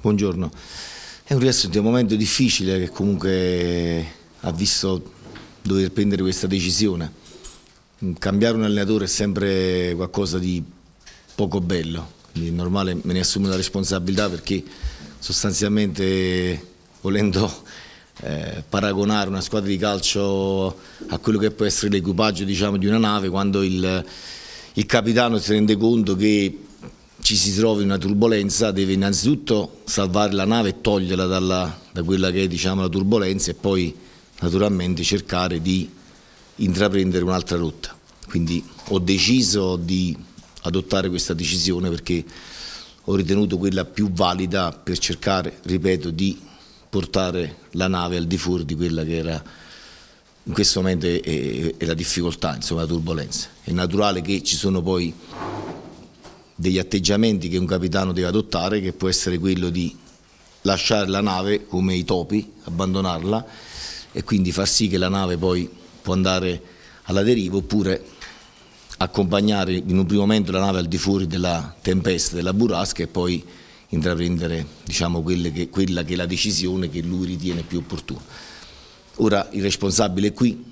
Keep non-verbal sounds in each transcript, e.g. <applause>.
Buongiorno. È un riassunto, è un momento difficile che comunque ha visto dover prendere questa decisione. Cambiare un allenatore è sempre qualcosa di poco bello, è normale me ne assumo la responsabilità perché sostanzialmente volendo eh, paragonare una squadra di calcio a quello che può essere l'equipaggio diciamo, di una nave, quando il, il capitano si rende conto che ci si trova in una turbolenza, deve innanzitutto salvare la nave e toglierla dalla, da quella che è diciamo, la turbolenza e poi naturalmente cercare di intraprendere un'altra rotta. Quindi ho deciso di adottare questa decisione perché ho ritenuto quella più valida per cercare, ripeto, di portare la nave al di fuori di quella che era in questo momento è, è, è la difficoltà, insomma la turbolenza. È naturale che ci sono poi degli atteggiamenti che un capitano deve adottare, che può essere quello di lasciare la nave come i topi, abbandonarla e quindi far sì che la nave poi può andare alla deriva oppure accompagnare in un primo momento la nave al di fuori della tempesta, della burrasca e poi intraprendere diciamo, che, quella che è la decisione che lui ritiene più opportuna. Ora il responsabile è qui,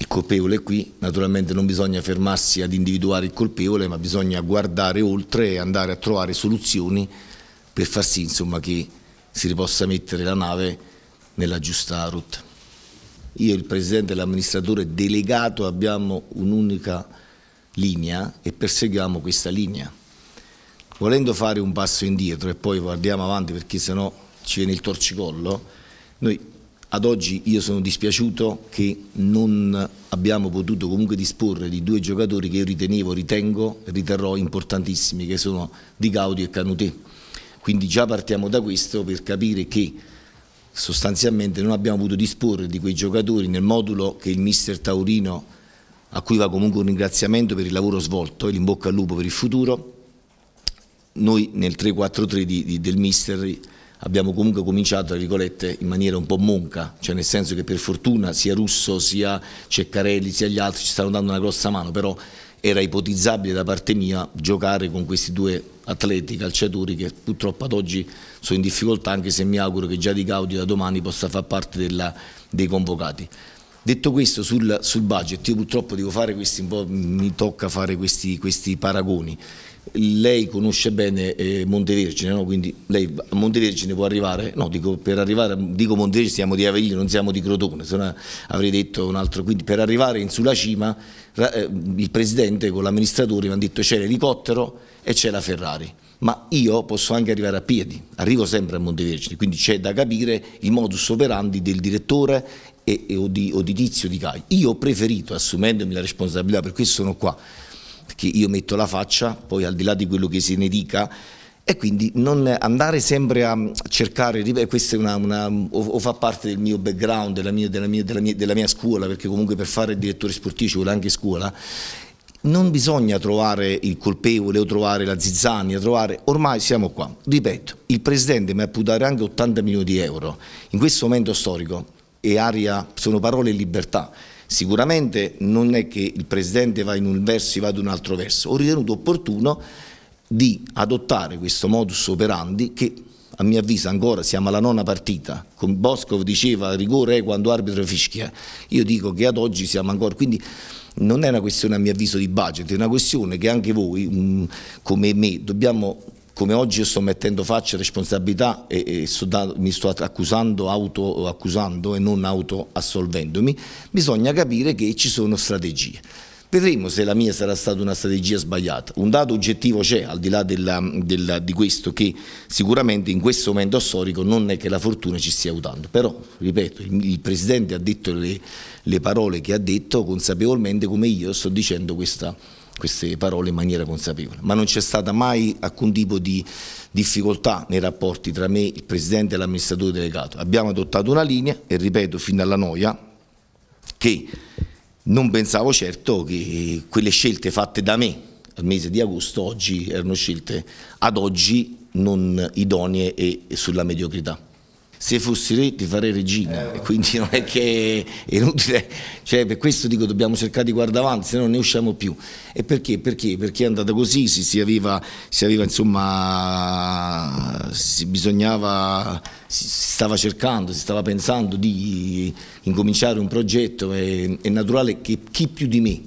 il colpevole è qui, naturalmente non bisogna fermarsi ad individuare il colpevole, ma bisogna guardare oltre e andare a trovare soluzioni per far sì insomma, che si possa mettere la nave nella giusta rotta. Io, il Presidente e l'amministratore delegato abbiamo un'unica linea e perseguiamo questa linea. Volendo fare un passo indietro e poi guardiamo avanti perché sennò ci viene il torcicollo, noi ad oggi io sono dispiaciuto che non abbiamo potuto comunque disporre di due giocatori che io ritenevo, ritengo e riterrò importantissimi, che sono Di Gaudi e Canutè. Quindi già partiamo da questo per capire che sostanzialmente non abbiamo potuto disporre di quei giocatori nel modulo che il mister Taurino, a cui va comunque un ringraziamento per il lavoro svolto e l'in bocca al lupo per il futuro, noi nel 3-4-3 del mister abbiamo comunque cominciato, in maniera un po' monca, cioè nel senso che per fortuna sia Russo, sia Ceccarelli, sia gli altri ci stanno dando una grossa mano, però era ipotizzabile da parte mia giocare con questi due atleti, calciatori che purtroppo ad oggi sono in difficoltà anche se mi auguro che già di Gaudio da domani possa far parte della, dei convocati. Detto questo sul, sul, budget, io purtroppo devo fare questi, mi tocca fare questi, questi paragoni lei conosce bene eh, Montevergine, no? quindi lei a Montevergine può arrivare, no, dico, per arrivare, dico Montevergine siamo di Avellino, non siamo di Crotone, se no avrei detto un altro, quindi per arrivare in sulla cima eh, il presidente con l'amministratore mi hanno detto c'è l'elicottero e c'è la Ferrari, ma io posso anche arrivare a piedi, arrivo sempre a Montevergine, quindi c'è da capire il modus operandi del direttore e, e, o, di, o di Tizio di Cai. Io ho preferito, assumendomi la responsabilità, per questo sono qua, perché io metto la faccia, poi al di là di quello che se ne dica, e quindi non andare sempre a cercare, questo è una, una, o, o, fa parte del mio background, della mia, della, mia, della, mia, della mia, scuola, perché comunque per fare direttore sportivo ci vuole anche scuola, non bisogna trovare il colpevole o trovare la zizzania, trovare, ormai siamo qua, ripeto, il Presidente mi ha potuto dare anche 80 milioni di euro, in questo momento storico, e aria, sono parole in libertà, Sicuramente non è che il Presidente va in un verso e va ad un altro verso, ho ritenuto opportuno di adottare questo modus operandi che a mio avviso ancora siamo alla nona partita, con Boscov diceva rigore è quando arbitro fischia, io dico che ad oggi siamo ancora, quindi non è una questione a mio avviso di budget, è una questione che anche voi um, come me dobbiamo come oggi io sto mettendo faccia responsabilità e, e sto da, mi sto accusando, autoaccusando e non autoassolvendomi, bisogna capire che ci sono strategie. Vedremo se la mia sarà stata una strategia sbagliata. Un dato oggettivo c'è, al di là della, della, di questo, che sicuramente in questo momento storico non è che la fortuna ci stia aiutando. Però, ripeto, il, il Presidente ha detto le, le parole che ha detto consapevolmente come io sto dicendo questa queste parole in maniera consapevole, ma non c'è stata mai alcun tipo di difficoltà nei rapporti tra me, il Presidente e l'amministratore delegato. Abbiamo adottato una linea e ripeto fino alla noia che non pensavo certo che quelle scelte fatte da me al mese di agosto oggi erano scelte ad oggi non idonee e sulla mediocrità. Se fossi re ti farei regina, e quindi non è che è inutile, cioè per questo dico dobbiamo cercare di guardare avanti, se no non ne usciamo più. E perché? Perché? Perché è andata così, si, si aveva, si aveva insomma, si bisognava, si stava cercando, si stava pensando di incominciare un progetto, è, è naturale che chi più di me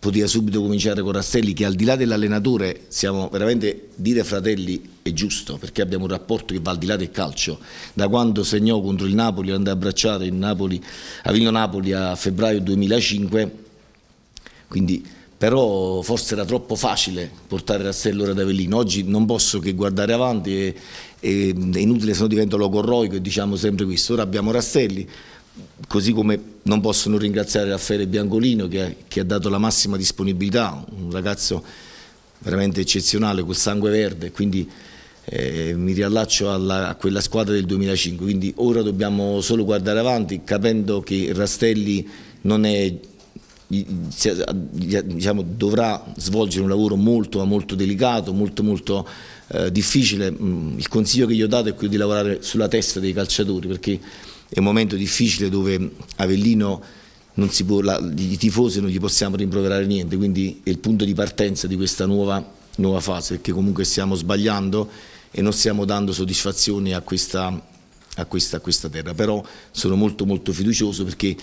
poteva subito cominciare con Rastelli che al di là dell'allenatore siamo veramente dire fratelli è giusto perché abbiamo un rapporto che va al di là del calcio. Da quando segnò contro il Napoli andò a abbracciare il Napoli a Vigno Napoli a febbraio 2005 quindi però forse era troppo facile portare Rastello ora ad Avellino. Oggi non posso che guardare avanti e, è inutile se no divento logorroico e diciamo sempre questo. Ora abbiamo Rastelli così come non possono ringraziare Raffaele Biancolino che, che, ha dato la massima disponibilità, un ragazzo veramente eccezionale col sangue verde, quindi eh, mi riallaccio alla, a quella squadra del 2005, quindi ora dobbiamo solo guardare avanti capendo che Rastelli non è, diciamo, dovrà svolgere un lavoro molto, molto delicato, molto, molto eh, difficile, il consiglio che gli ho dato è quello di lavorare sulla testa dei calciatori perché è un momento difficile dove Avellino può, la, i tifosi non gli possiamo rimproverare niente, quindi è il punto di partenza di questa nuova, nuova fase, perché comunque stiamo sbagliando e non stiamo dando soddisfazioni a questa, a questa, a questa terra, però sono molto molto fiducioso perché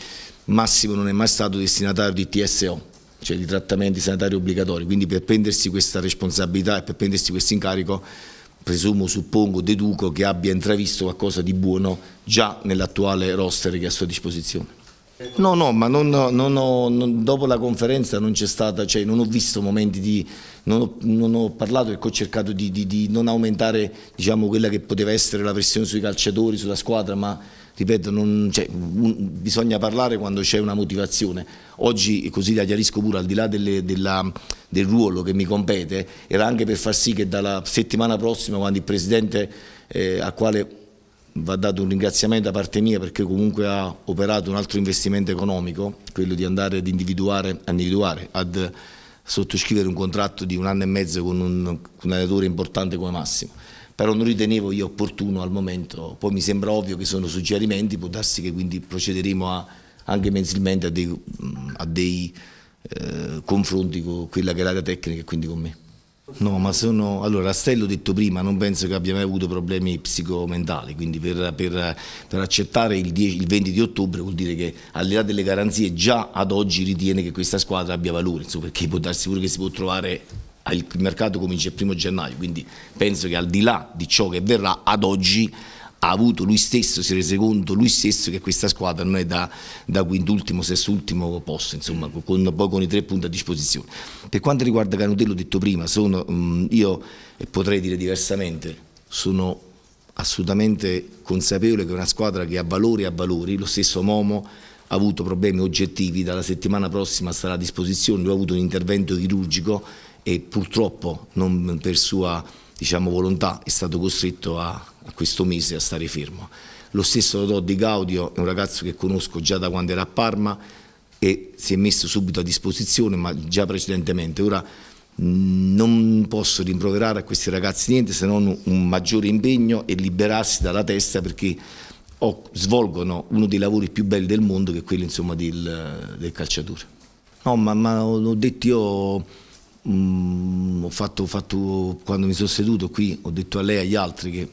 Massimo non è mai stato destinatario di TSO, cioè di trattamenti sanitari obbligatori, quindi per prendersi questa responsabilità e per prendersi questo incarico presumo, suppongo, deduco che abbia intravisto qualcosa di buono già nell'attuale roster che ha a sua disposizione. No, no, ma non, non ho, non, dopo la conferenza non c'è stata, cioè non ho visto momenti di, non ho, non ho parlato perché ho cercato di, di, di non aumentare diciamo, quella che poteva essere la pressione sui calciatori, sulla squadra, ma ripeto, non, cioè, un, bisogna parlare quando c'è una motivazione. Oggi, così la chiarisco pure, al di là delle, della, del ruolo che mi compete, era anche per far sì che dalla settimana prossima, quando il Presidente, eh, al quale va dato un ringraziamento da parte mia perché comunque ha operato un altro investimento economico, quello di andare ad individuare, ad, individuare, ad sottoscrivere un contratto di un anno e mezzo con un, un allenatore importante come Massimo però non ritenevo io opportuno al momento, poi mi sembra ovvio che sono suggerimenti, può darsi che quindi procederemo a, anche mensilmente a dei, a dei eh, confronti con quella che è l'area tecnica e quindi con me. No, ma sono... Allora, Rastello ho detto prima, non penso che abbia mai avuto problemi psicomentali, quindi per, per, per accettare il, 10, il, 20 di ottobre vuol dire che al di là delle garanzie già ad oggi ritiene che questa squadra abbia valore, insomma, perché può darsi pure che si può trovare il mercato comincia il primo gennaio, quindi penso che al di là di ciò che verrà, ad oggi ha avuto lui stesso, si è reso conto lui stesso che questa squadra non è da, da quintultimo, sestultimo posto, insomma, con, poi con i tre punti a disposizione. Per quanto riguarda Canutello, ho detto prima, sono, io potrei dire diversamente, sono assolutamente consapevole che è una squadra che ha valori e ha valori, lo stesso Momo ha avuto problemi oggettivi, dalla settimana prossima sarà a disposizione, lui ha avuto un intervento chirurgico e purtroppo non per sua diciamo, volontà è stato costretto a, a, questo mese a stare fermo. Lo stesso Dodò di Gaudio è un ragazzo che conosco già da quando era a Parma e si è messo subito a disposizione, ma già precedentemente. Ora non posso rimproverare a questi ragazzi niente se non un maggiore impegno e liberarsi dalla testa perché svolgono uno dei lavori più belli del mondo che è quello insomma, del, del calciatore. No, ma, ma ho detto io Mm, ho, fatto, ho fatto, quando mi sono seduto qui, ho detto a lei e agli altri che,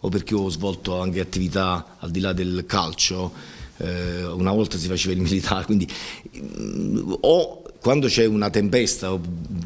o perché ho svolto anche attività al di là del calcio, eh, una volta si faceva il <laughs> militare, quindi mm, o quando c'è una tempesta, ho,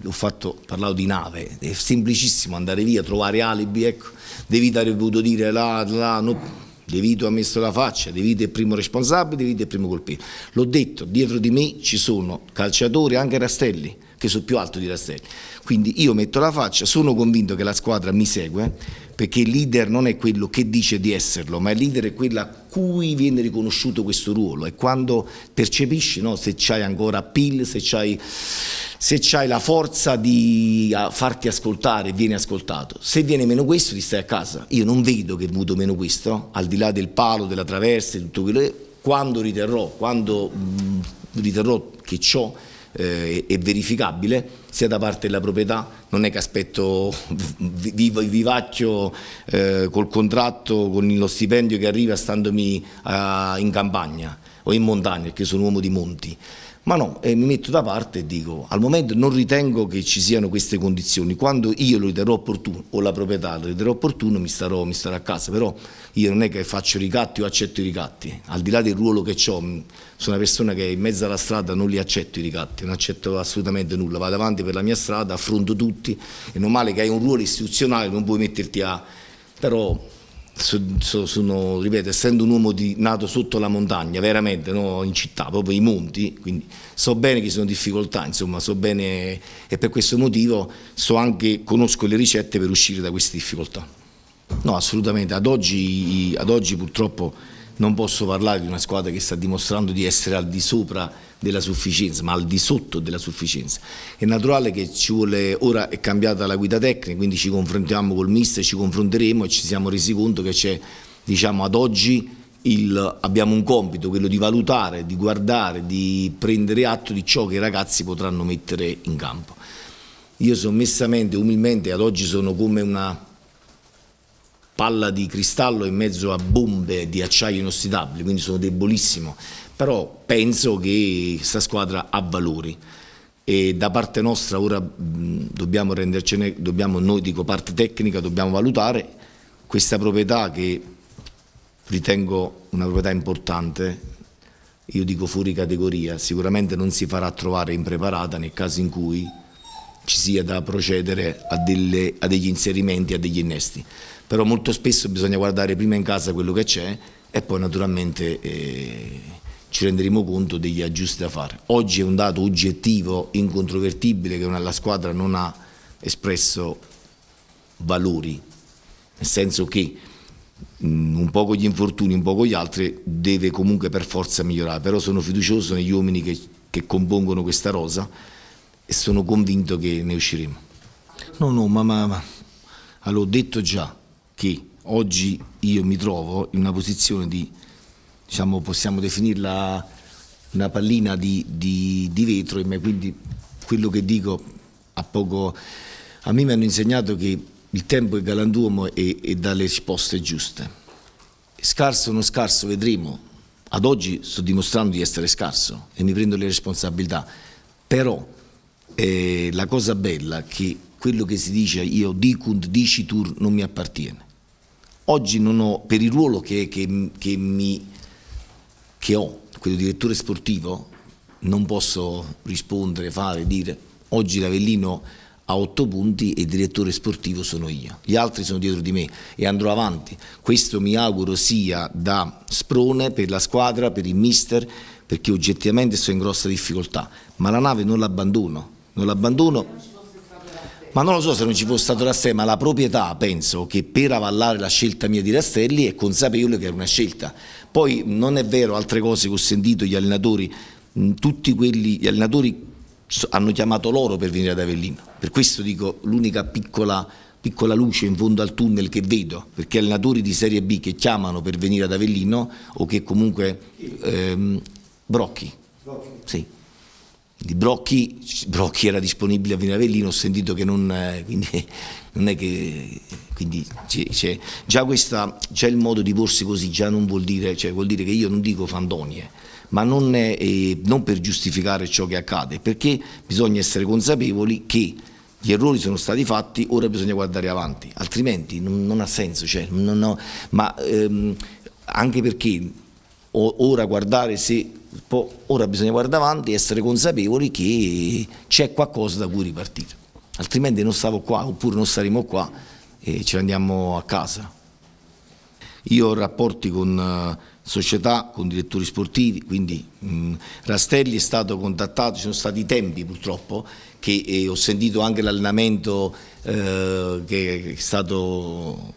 ho, fatto, ho, parlato di nave, è semplicissimo andare via, trovare alibi, ecco, De Vito potuto dire là, là, no, De Vito ha messo la faccia, De Vito è il primo responsabile, De Vito è il primo colpito. L'ho detto, dietro di me ci sono calciatori, anche Rastelli, che sono più alto di Rastelli. Quindi io metto la faccia, sono convinto che la squadra mi segue, perché il leader non è quello che dice di esserlo, ma il leader è quello a cui viene riconosciuto questo ruolo e quando percepisci, no, se c'hai ancora appeal, se c'hai la forza di farti ascoltare, vieni ascoltato. Se viene meno questo, ti stai a casa. Io non vedo che è venuto meno questo, al di là del palo, della traversa, di tutto quello che quando riterrò, quando mh, riterrò che ciò eh, è verificabile sia da parte della proprietà, non è che aspetto vivo vivaccio eh, col contratto, con lo stipendio che arriva standomi uh, in campagna o in montagna, perché sono uomo di monti. Ma no, eh, mi metto da parte e dico, al momento non ritengo che ci siano queste condizioni, quando io lo riterrò opportuno o la proprietà lo riterrò opportuno mi starò, mi starò a casa, però io non è che faccio ricatti o accetto i ricatti, al di là del ruolo che ho, sono una persona che in mezzo alla strada non li accetto i ricatti, non accetto assolutamente nulla, vado avanti per la mia strada, affronto tutti, è normale che hai un ruolo istituzionale, non puoi metterti a... però sono, ripeto, essendo un uomo di, nato sotto la montagna, veramente, no, in città, proprio i monti, quindi so bene che ci sono difficoltà, insomma, so bene e per questo motivo so anche, conosco le ricette per uscire da queste difficoltà. No, assolutamente, ad oggi, ad oggi purtroppo non posso parlare di una squadra che sta dimostrando di essere al di sopra della sufficienza, ma al di sotto della sufficienza. È naturale che ci vuole, ora è cambiata la guida tecnica, quindi ci confrontiamo col mister, ci confronteremo e ci siamo resi conto che c'è, diciamo, ad oggi il, abbiamo un compito, quello di valutare, di guardare, di prendere atto di ciò che i ragazzi potranno mettere in campo. Io sommessamente, umilmente, ad oggi sono come una palla di cristallo in mezzo a bombe di acciaio inossidabile, quindi sono debolissimo, però penso che questa squadra ha valori. E da parte nostra ora dobbiamo rendercene, dobbiamo, noi dico parte tecnica, dobbiamo valutare questa proprietà che ritengo una proprietà importante, io dico fuori categoria, sicuramente non si farà trovare impreparata nel caso in cui ci sia da procedere a, delle, a degli inserimenti, a degli innesti però molto spesso bisogna guardare prima in casa quello che c'è e poi naturalmente eh, ci renderemo conto degli aggiusti da fare. Oggi è un dato oggettivo, incontrovertibile, che la squadra non ha espresso valori, nel senso che mm, un po' con gli infortuni, un po' con gli altri, deve comunque per forza migliorare, però sono fiducioso negli uomini che, che compongono questa rosa e sono convinto che ne usciremo. No, no, ma, ma, ma l'ho detto già, che oggi io mi trovo in una posizione di, diciamo, possiamo definirla una pallina di, di, di vetro, e quindi quello che dico a poco, a me mi hanno insegnato che il tempo è galantuomo e, e dà le risposte giuste. Scarso o non scarso, vedremo. Ad oggi sto dimostrando di essere scarso e mi prendo le responsabilità, però eh, la cosa bella è che quello che si dice io dicunt dicitur non mi appartiene. Oggi ho, per il ruolo che, che, che, mi, che ho, quello di direttore sportivo, non posso rispondere, fare, dire. Oggi l'Avellino ha otto punti e il direttore sportivo sono io. Gli altri sono dietro di me e andrò avanti. Questo mi auguro sia da sprone per la squadra, per il mister, perché oggettivamente sto in grossa difficoltà. Ma la nave non l'abbandono, non l'abbandono ma non lo so se non ci fosse stato Rastelli, ma la proprietà penso che per avallare la scelta mia di Rastelli è consapevole che era una scelta. Poi non è vero altre cose che ho sentito gli allenatori, tutti quelli, gli allenatori hanno chiamato loro per venire ad Avellino. Per questo dico l'unica piccola, piccola luce in fondo al tunnel che vedo, perché allenatori di Serie B che chiamano per venire ad Avellino o che comunque... Ehm, Brocchi. Sì di Brocchi, Brocchi era disponibile a venire a ho sentito che non, eh, quindi, <laughs> non è che, quindi c'è, già, questa, già il modo di porsi così già non vuol dire, cioè vuol dire che io non dico fandonie, ma non, è, eh, non per giustificare ciò che accade, perché bisogna essere consapevoli che gli errori sono stati fatti, ora bisogna guardare avanti, altrimenti non, non ha senso, cioè, ho, ma ehm, anche perché ora guardare se ora bisogna guardare avanti e essere consapevoli che c'è qualcosa da cui ripartire, altrimenti non stavo qua oppure non staremo qua e ce ne andiamo a casa. Io ho rapporti con uh, società, con direttori sportivi, quindi mh, Rastelli è stato contattato, ci sono stati tempi purtroppo che eh, ho sentito anche l'allenamento eh, che è stato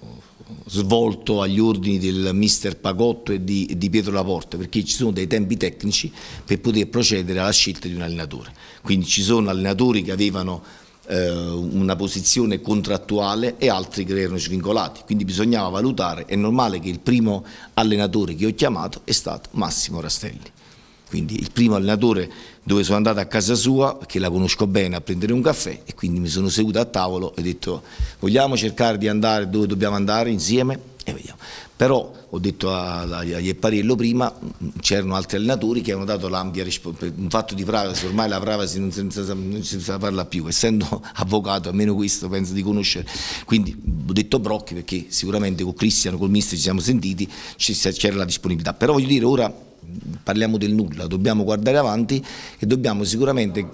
svolto agli ordini del mister Pagotto e di, di, Pietro Laporte perché ci sono dei tempi tecnici per poter procedere alla scelta di un allenatore. Quindi ci sono allenatori che avevano eh, una posizione contrattuale e altri che erano svincolati, quindi bisognava valutare, è normale che il primo allenatore che ho chiamato è stato Massimo Rastelli. Quindi il primo allenatore dove sono andato a casa sua, che la conosco bene, a prendere un caffè e quindi mi sono seduto a tavolo e ho detto vogliamo cercare di andare dove dobbiamo andare insieme? E vediamo. Però ho detto a, Iepariello prima, c'erano altri allenatori che hanno dato l'ampia risposta, un fatto di privacy, ormai la privacy non si, non si parla più, essendo <laughs> avvocato almeno questo penso di conoscere, quindi ho detto Brocchi perché sicuramente con Cristiano, col mister ci siamo sentiti, c'era la disponibilità, però voglio dire ora parliamo del nulla, dobbiamo guardare avanti e dobbiamo sicuramente...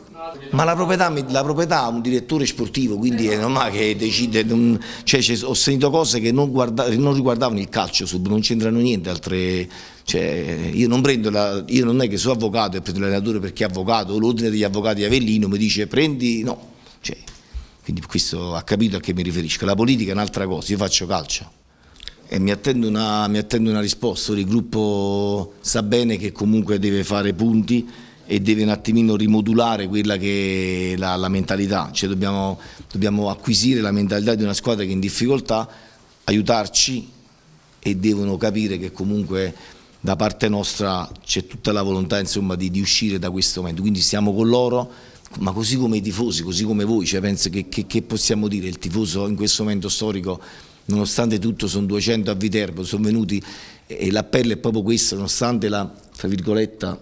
Ma la proprietà, la proprietà ha un direttore sportivo, quindi è normale che decide... Non, cioè, ho sentito cose che non, guarda, non riguardavano il calcio, non c'entrano niente altre... Cioè, io non prendo la, io non è che sono avvocato e prendo l'allenatore perché è avvocato, l'ordine degli avvocati di Avellino mi dice prendi, no, cioè, quindi questo ha capito a che mi riferisco, la politica è un'altra cosa, io faccio calcio. E mi attendo, una, mi attendo una risposta, il gruppo sa bene che comunque deve fare punti e deve un attimino rimodulare quella che è la, la mentalità, cioè dobbiamo, dobbiamo, acquisire la mentalità di una squadra che è in difficoltà, aiutarci e devono capire che comunque da parte nostra c'è tutta la volontà insomma, di, di, uscire da questo momento, quindi siamo con loro, ma così come i tifosi, così come voi, cioè penso che, che, che possiamo dire, il tifoso in questo momento storico nonostante tutto sono 200 a Viterbo, sono venuti e l'appello è proprio questo, nonostante la tra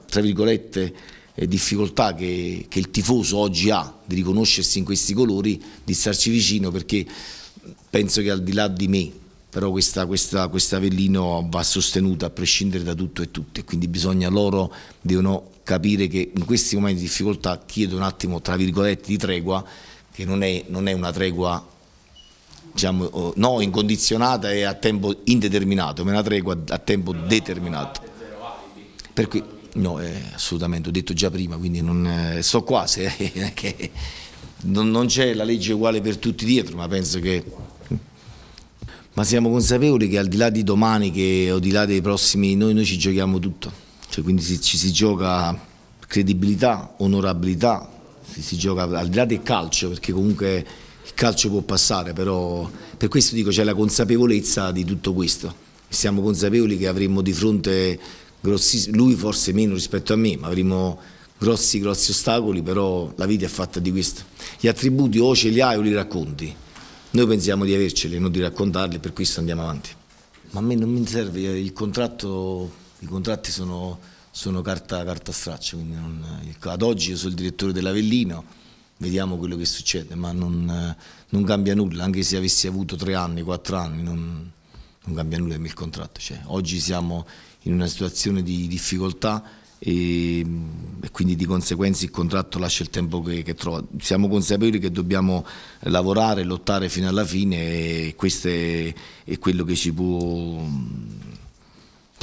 tra virgolette eh, difficoltà che, che, il tifoso oggi ha di riconoscersi in questi colori, di starci vicino perché penso che al di là di me però questa, questa, questa Avellino va sostenuta a prescindere da tutto e tutte, quindi bisogna loro, devono capire che in questi momenti di difficoltà chiedo un attimo tra virgolette di tregua, che non è, non è una tregua diciamo, no incondizionata e a tempo indeterminato, ma una tregua a tempo determinato. Per cui, no, eh, assolutamente, ho detto già prima, quindi non, eh, so qua, eh, <laughs> non, non c'è la legge uguale per tutti dietro, ma penso che... Ma siamo consapevoli che al di là di domani che, o di là dei prossimi, noi, noi ci giochiamo tutto, cioè, quindi si, ci si gioca credibilità, onorabilità, si, si gioca al di là del calcio, perché comunque il calcio può passare, però per questo dico c'è la consapevolezza di tutto questo. Siamo consapevoli che avremmo di fronte grossi, lui forse meno rispetto a me, ma avremo grossi grossi ostacoli, però la vita è fatta di questo. Gli attributi o ce li hai o li racconti. Noi pensiamo di averceli, non di raccontarli, per questo andiamo avanti. Ma a me non mi serve, il contratto, i contratti sono, sono carta, carta straccia, quindi non, ad oggi io sono il direttore dell'Avellino, vediamo quello che succede, ma non, non, cambia nulla, anche se avessi avuto tre anni, quattro anni, non, non cambia nulla il contratto. Cioè, oggi siamo in una situazione di difficoltà e, e, quindi di conseguenza il contratto lascia il tempo che, che, trova. Siamo consapevoli che dobbiamo lavorare, lottare fino alla fine e questo è, è quello che ci può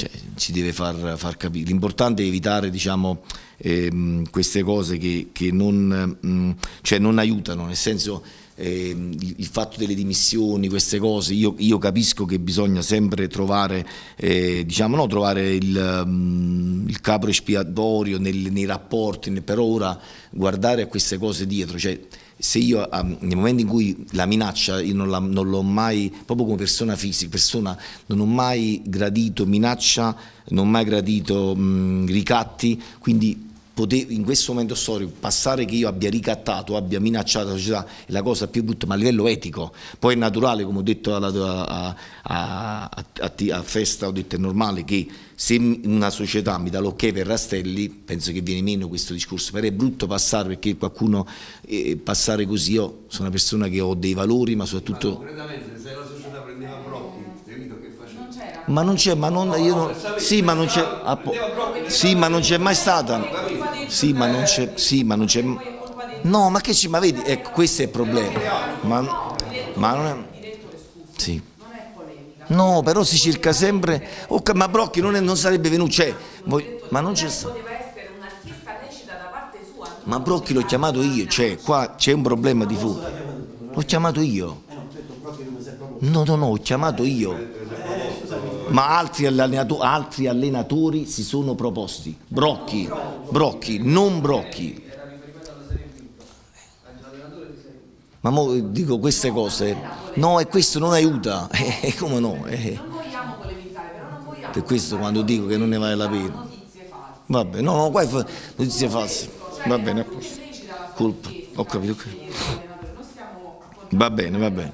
cioè, ci deve far, far capire. L'importante è evitare diciamo, ehm, queste cose che, che non, mh, mm, cioè non, aiutano, nel senso ehm, il, fatto delle dimissioni, queste cose, io, io capisco che bisogna sempre trovare, eh, diciamo, no, trovare il, um, il capo espiatorio nel, nei rapporti, per ora guardare a queste cose dietro. Cioè, se io nel momento in cui la minaccia io non l'ho mai, proprio come persona fisica, persona, non ho mai gradito minaccia, non ho mai gradito mh, ricatti, quindi in questo momento storico passare che io abbia ricattato, abbia minacciato la società è la cosa più brutta, ma a livello etico, poi è naturale, come ho detto a, a, a, a festa, ho detto è normale che se una società mi dà l'ok per Rastelli, penso che viene meno questo discorso, però è brutto passare perché qualcuno eh, passare così, io sono una persona che ho dei valori, ma soprattutto... Ma se la società prendeva Brocchi, capito che faceva? Ma non c'è, ma non, io non, sì, ma non c'è, sì, ma non c'è mai stata. Sì, ma non c'è, sì, ma non c'è. No, ma che ci, ma vedi, ecco, questo è il problema. Ma, ma non è. Sì. No, però si cerca sempre. Oh, ma Brocchi non, è, non sarebbe venuto, cioè, voi, ma non c'è stato. Ma Brocchi l'ho chiamato io, cioè, qua c'è un problema di fuoco. L'ho chiamato io. No, no, no, ho chiamato io ma altri allenatori, altri allenatori si sono proposti. Brocchi, Brocchi, non Brocchi. Ma mo, dico queste cose, no, e questo non aiuta, eh, come no? Eh. Per questo quando dico che non ne vale la pena. Va bene, no, no, qua è notizie false. Va bene. Colpa, ho capito. Va bene, va bene,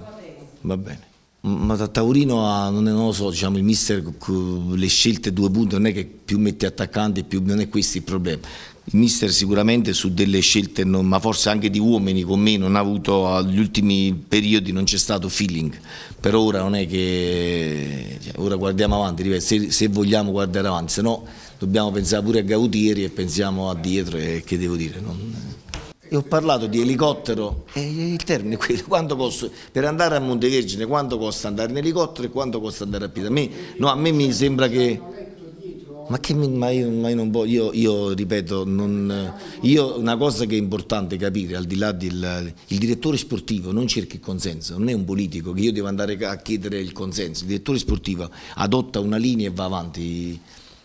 va bene. Ma da Taurino non, non, lo so, diciamo il mister le scelte due punti non è che più mette attaccanti, più non è questo il problema. Il mister sicuramente su delle scelte, non, ma forse anche di uomini con me, non ha avuto agli ultimi periodi, non c'è stato feeling. Per ora non è che, cioè, ora guardiamo avanti, se, se, vogliamo guardare avanti, se no dobbiamo pensare pure a Gautieri e pensiamo a dietro e che devo dire. Non, ho parlato di elicottero. E il termine è quello, quanto costa, per andare a Montevergine quanto costa andare in elicottero e quanto costa andare a piedi. A me, no, a me mi sembra che... Ma, che ma, io, ma io, non voglio, io, io ripeto, non, io una cosa che è importante capire, al di là del il direttore sportivo non cerca il consenso, non è un politico che io devo andare a chiedere il consenso, il direttore sportivo adotta una linea e va avanti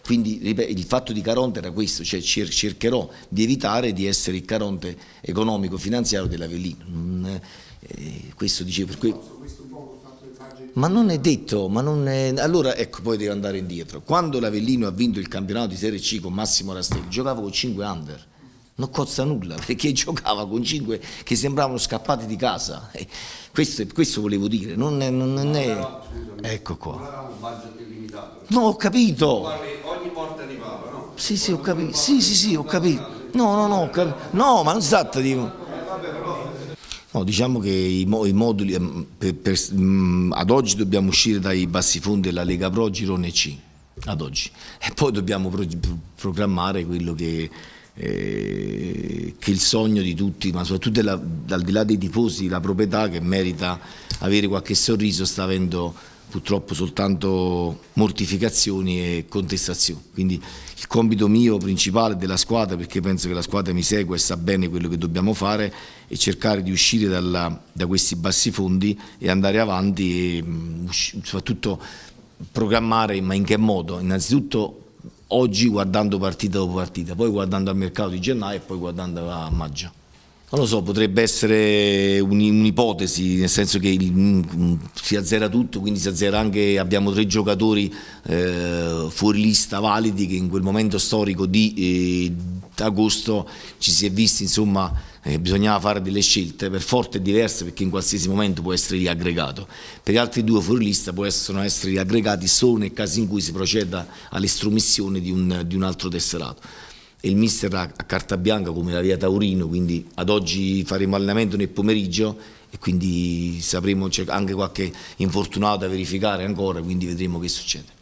quindi il fatto di Caronte era questo, cioè cercherò di evitare di essere il Caronte economico-finanziario dell'Avellino. Eh, questo dicevo per cui... Ma non è detto, ma non è... allora ecco poi devo andare indietro. Quando l'Avellino ha vinto il campionato di Serie C con Massimo Rastelli, giocava con 5 under, non costa nulla <laughs> perché giocava con 5 che sembravano scappati di casa. Eh, questo, questo, volevo dire, non è... Non è... Ecco qua. No, ho capito porta di Papa, no? Sì, sì, ho capito. Sì, sì, sì, ho capito. No, no, no. No, ma non si tratta di... No, diciamo che i, i moduli, ehm, per, per, mm, ad oggi dobbiamo uscire dai bassi fondi della Lega Pro, Girone C, ad oggi. E poi dobbiamo pro, programmare quello che, eh, che, è il sogno di tutti, ma soprattutto la, al di là dei tifosi, la proprietà che merita avere qualche sorriso sta avendo purtroppo soltanto mortificazioni e contestazioni. Quindi il compito mio principale della squadra, perché penso che la squadra mi segua e sa bene quello che dobbiamo fare, è cercare di uscire dalla, da questi bassi fondi e andare avanti e mm, soprattutto programmare, ma in che modo? Innanzitutto oggi guardando partita dopo partita, poi guardando al mercato di gennaio e poi guardando a maggio. Non lo so, potrebbe essere un'ipotesi, nel senso che il, si azzera tutto, quindi si azzera anche, abbiamo tre giocatori eh, fuori lista validi che in quel momento storico di eh, agosto ci si è visti, insomma, eh, bisognava fare delle scelte, per forte e diverse perché in qualsiasi momento può essere riaggregato. Per gli altri due fuori lista possono essere riaggregati solo nel caso in cui si proceda all'estromissione di, di un altro tesserato e il mister a, carta bianca come la via Taurino, quindi ad oggi faremo allenamento nel pomeriggio e quindi sapremo anche qualche infortunato da verificare ancora, quindi vedremo che succede.